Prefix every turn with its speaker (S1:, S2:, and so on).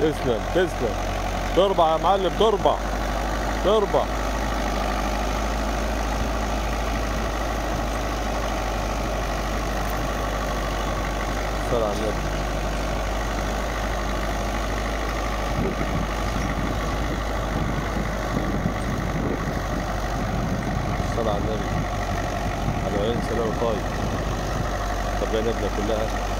S1: تسلم تسلم. تربع يا معلم تربع. تربع. سلام على النبي صل على النبي على عين سلام طيب طب يا نبلة كلها.